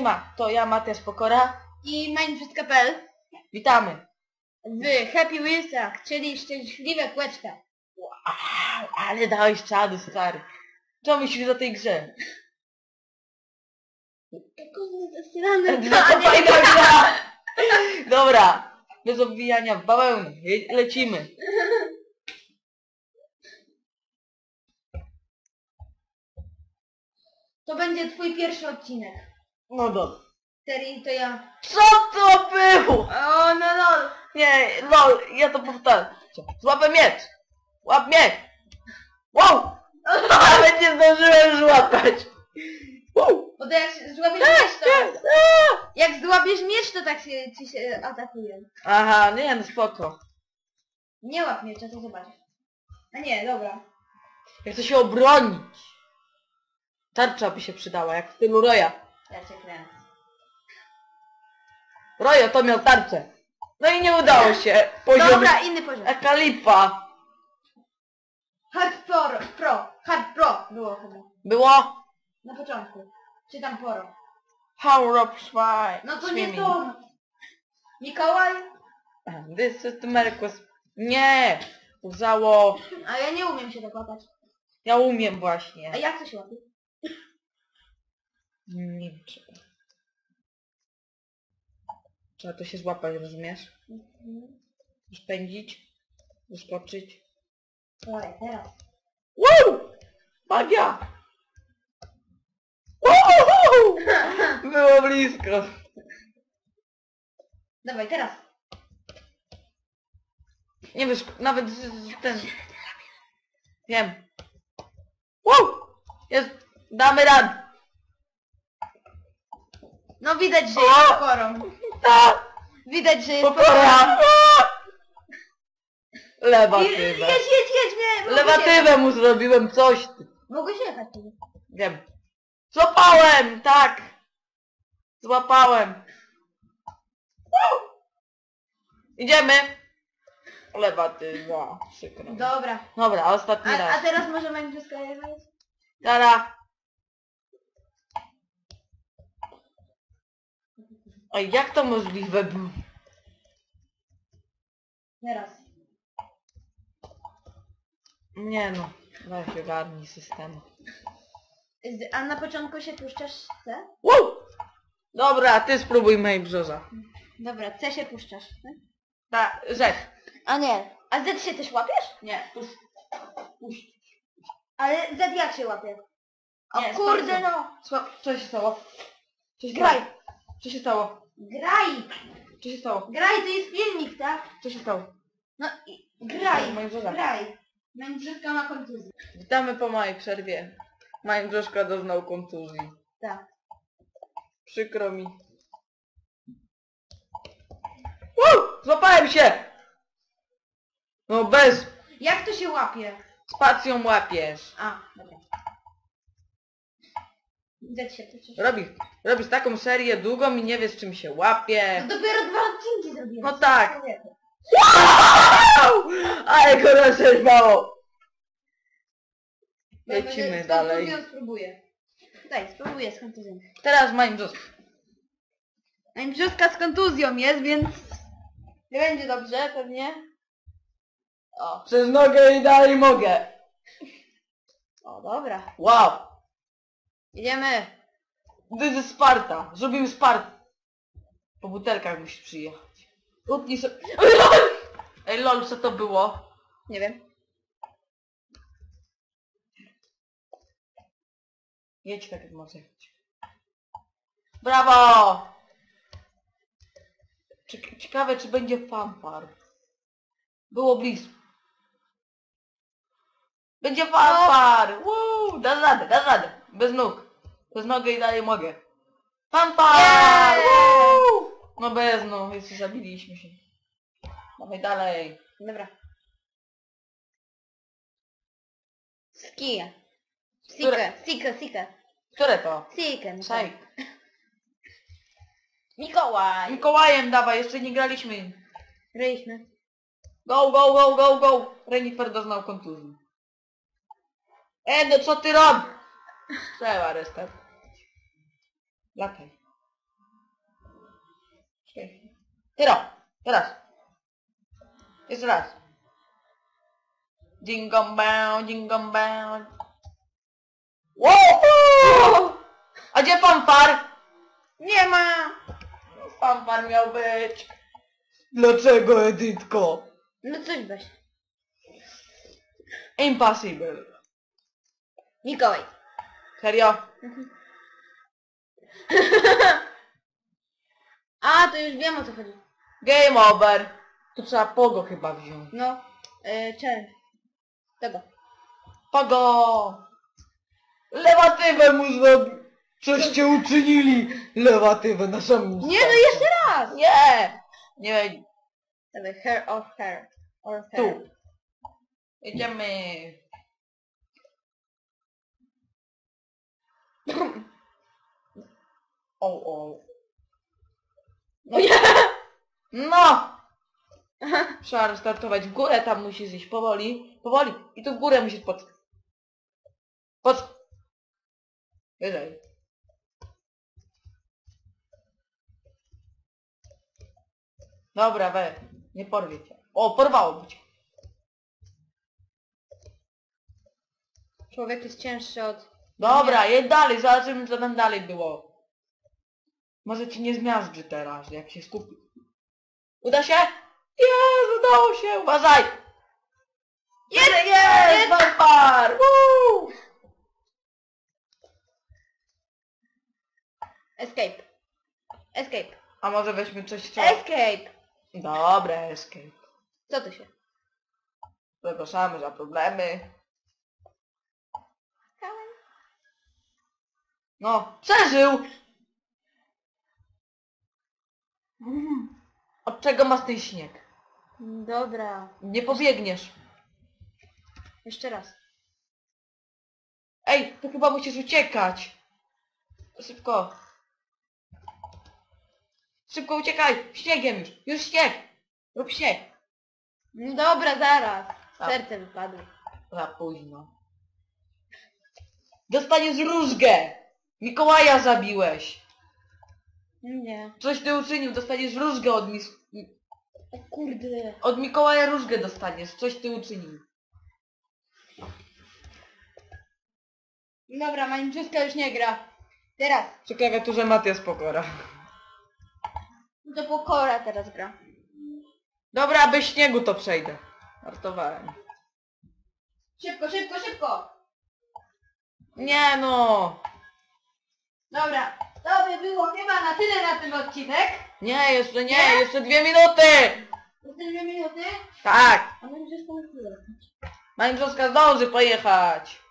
Siema, to ja Matias Pokora. I Mindfest.pl Witamy. w Happy Wheelsach, czyli szczęśliwe kółeczka. Wow, ale dałeś czadu, stary. Co myślisz o tej grze? Zastanawiam No to fajna gra. Dobra, bez obwijania w bawełnę. Je- Lecimy. To będzie twój pierwszy odcinek. No dobra. Serii to ja... Co to było? O, no no. Nie, lol, ja to powtarzam. Złapę miecz. Łap miecz. Wow! Nawet nie zdążyłem złapać. Wow! Bo to jak złapiesz miecz, to... Jak złapiesz miecz, to tak się, ci się atakuje. Aha, nie no spoko. Nie łap miecza, to zobaczysz. A nie, dobra. Ja chcę się obronić. Tarcza by się przydała, jak w stylu Roya. Rojo to miał tarczę. No i nie udało się. Poziom... Dobra, inny poziom. Jaka lipa. Hard Pro, Pro, Hard Pro było chyba. Było? Na początku. Czy tam Poro. Power up spy. No to nie to. Mikołaj? This is the Mercos. Nie! Uzało. A ja nie umiem się dokładać. Ja umiem A właśnie. jak to się łapie? Nie wiem czy... Trzeba to się złapać, rozumiesz? Rozpędzić. Wyskoczyć. Oj, teraz. Wow! Magia! Wow! Było blisko. Dawaj, teraz. Nie wiesz, nawet z, z ten... Wiem. Wow! Jest... Damy radę. No widać, że O! jest pokorą. Tak! Widać, że jest Pokora! Jedź, jedź, jedź, jedź, nie. mogę się Lewatywę jechać. mu zrobiłem coś. ty. Mogę się jechać. tu. Wiem. Złapałem! Tak! Złapałem. Woo! Idziemy. Lewatywa. Przykro. Dobra. Dobra, ostatni A, a raz. teraz możemy wszystko jechać? Tara. Oj, jak to możliwe było? Teraz. Nie no, weź ogarnij system. Z- A na początku się puszczasz C? Wow! Dobra, ty spróbuj mojej brzoza. Dobra, C się puszczasz. tak? Ta, rzecz. A nie. A Z się też łapiesz? Nie, puść. Puść. Ale Z jak się łapie? O Nie, kurde sprawdzę. no. Co, co się stało? Co się Graj. stało? Co się stało? Graj. Co się stało? Graj to jest filmik, tak? Co się stało? No i graj. Graj. Mędrzewka ma kontuzję. Witamy po mojej przerwie. Moja brzoszka doznał kontuzji. Tak. Przykro mi. Woo! Złapałem się! No bez Jak to się łapie? spacją łapiesz. A, dobra. Z się puszczasz. Robisz, robisz taką serię długą i nie wiesz czym się łapie. No dopiero dwa odcinki zrobiłem. No tak. Wow! Ale rozerwało. Ja będę Lecimy z dalej. kontuzją spróbuję. Daj, spróbuję z kontuzją. Teraz moim brzosk. A im brzuska z kontuzją jest, więc nie będzie dobrze pewnie. O, Przez nogę i dalej mogę. o dobra. Wow. Idziemy. This is Sparta. Zrobimy Spartę. Po butelkach musisz przyjechać. Utnij sobie... Ej lol, co to było? Nie wiem. Jedź tak jak masz jechać. Brawo! Ciek- Ciekawe czy będzie fanfar. Było blisko. Będzie fanfar! Woo! Dasz radę, dasz radę. Bez nóg. Bez nogi i dalej mogę. Woo! No bez nóg, jeszcze zabiliśmy się. Dawaj dalej. Dobra. Skija. Które? Sika, sika, sika. Które to? Sika. no Szajk. tak. Mikołaj. Mikołajem dawaj, jeszcze nie graliśmy. Graliśmy. Go, go, go, go, go! Renifer doznał kontuzji. E, no co ty robisz? Trzeba restart. Lataj. Czekaj. Teraz, teraz. Jeszcze raz. Jingle bell, jingle bell. Wow! A gdzie fanfar? Nie ma! Fanfar miał być. Dlaczego, Edytko? No coś weź. Impossible. Mikołaj. Serio? A, to już wiem o co chodzi. Game over. To trzeba pogo chyba wziąć. No, yy, challenge. Tego. Pogo! Lewatywę mu zrobił. Coście uczynili. Lewatywę na samym Nie, no jeszcze raz! Nie! Nie, Dawaj, hair of hair. Or hair. tu. Idziemy. O, o. No nie! No! Trzeba restartować. W górę tam musisz iść. Powoli. Powoli. I tu w górę musisz pod... Pod... Wyżej. Dobra, we. Nie porwie cię. O, porwało cię. Człowiek jest cięższy od... Dobra, jedź dalej. Zobaczymy, co tam dalej było. Może ci nie zmiażdży teraz, jak się skupi. Uda się? Jest, udało się. Uważaj. Jest, jest. Woo! Escape. Escape. A może weźmy coś co... Escape! Dobra, escape. Co to się? Zapraszamy za problemy. No, przeżył! Od czego masz ten śnieg? Dobra. Nie pobiegniesz. Jeszcze raz. Ej, to chyba musisz uciekać. Szybko. Szybko uciekaj! Śniegiem już! Już śnieg! Rób śnieg! No Dobra, zaraz. Serce wypadło. Za późno. Dostaniesz różgę! Mikołaja zabiłeś! Nie. Coś ty uczynił, dostaniesz różgę od mis... O kurde. Od Mikołaja różgę dostaniesz, coś ty uczynił. Dobra, Mańczuska już nie gra. Teraz. Przy klawiaturze Matias Pokora. To pokora teraz gra. Dobra, bez śniegu to przejdę. Żartowałem. Szybko, szybko, szybko! Nie no! Dobra, to by było chyba na tyle na ten odcinek. Nie, jeszcze nie, Nie? jeszcze dwie minuty! To te dwie minuty. Tak! A na chwilę. Moja brzoska zdąży pojechać.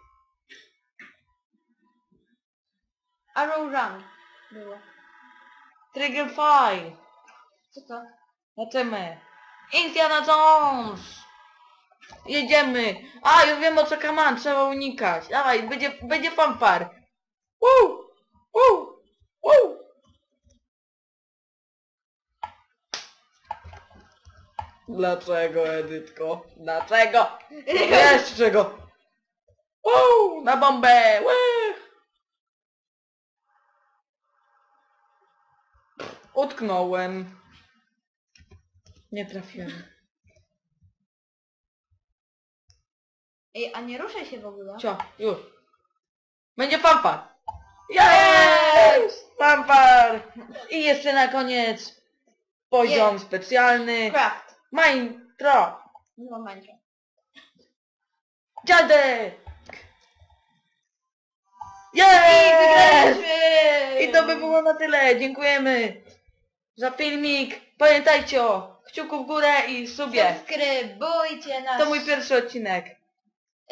Arrow Run było. Trigger file. Co to? Lecimy. Indiana Jones! Jedziemy! A, już wiem o co kaman, trzeba unikać. Dawaj, będzie, będzie fanfar. Woo! Woo! Dlaczego, Edytko? Dlaczego? Wiesz czego? Woo! Na bombę! Woo! Utknąłem. Nie trafiłem. Ej, a nie ruszaj się w ogóle. Cio, już. Będzie fanfar. Jest! Fanfar! I jeszcze na koniec poziom specjalny. Craft. Minecraft. Nie mam Minecraft. Dziadek! Wygraliśmy! I to by było na tyle. Dziękujemy za filmik. Pamiętajcie o kciuku w górę i subie. Subskrybujcie nas. To mój pierwszy odcinek.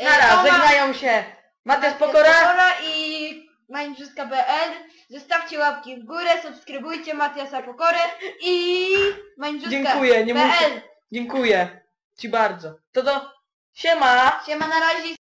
Nara, żegnają się. Pokora. Pokora i Mańbrzyska.pl. Zostawcie łapki w górę, subskrybujcie Matiasa Pokorę i Mańbrzyska.pl. Dziękuję, nie muszę. Dziękuję Ci bardzo. To do... Siema! Siema na razie.